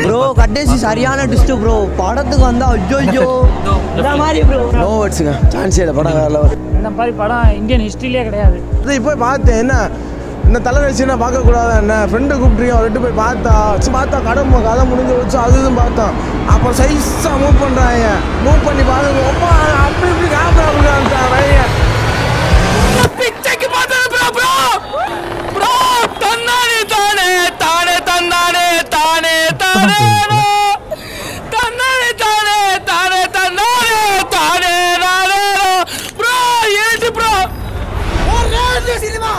Bro கடைசி சரியான twist bro படத்துக்கு வந்தா ஐயோ மாதிரி ப்ரோ நோ வேர்ட்ஸுங்க சான்ஸே இல்லை படம் வேற இந்த மாதிரி படம்? இந்தியன் ஹிஸ்ட்ரியிலே கிடையாது. இது போய் பார்த்தேன் என்ன? இந்த தலை வச்சு நான் பார்க்கக்கூடாது என்ன? ஃப்ரெண்டு கூப்பிட்றீங்க அவர்கிட்ட போய் பார்த்தா. பார்த்தா கடன் கதை முடிஞ்சு வச்சு அது இதுன்னு பார்த்தோம் அப்போ சைஸாக மூவ் பண்ணுறாங்க மூவ் பண்ணி பார்க்க সিনেমা